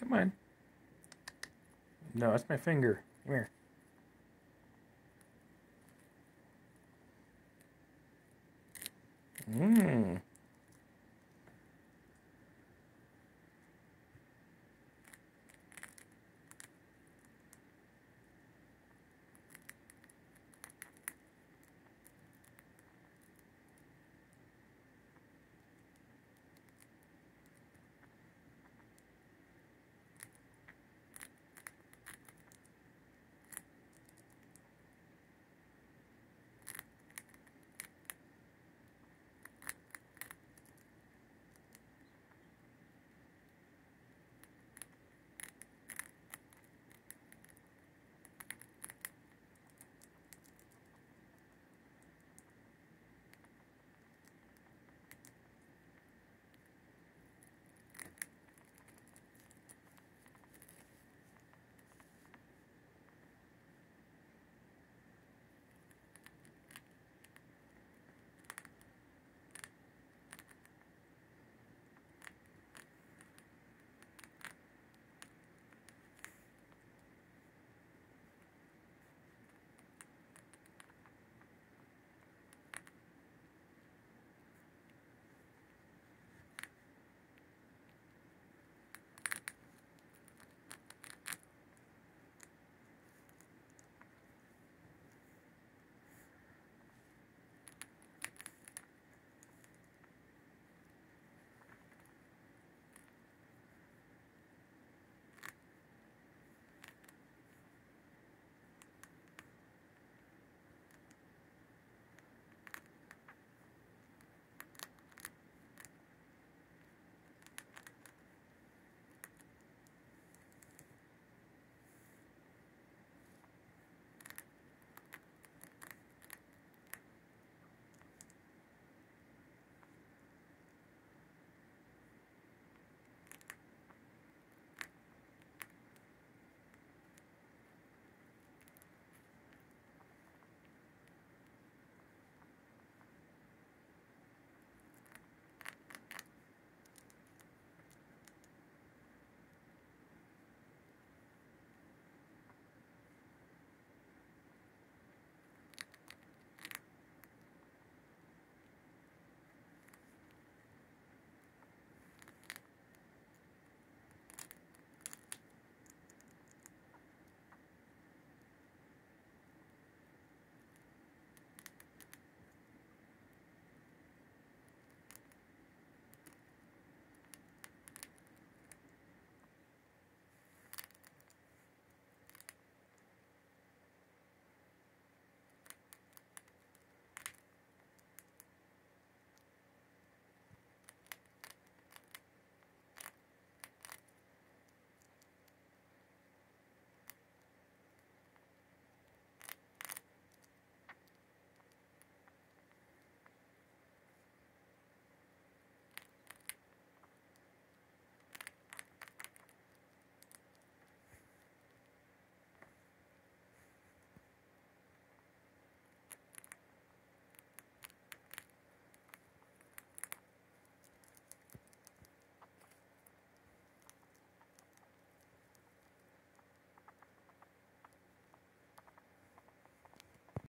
Come on. No, that's my finger. Come here. Mmm.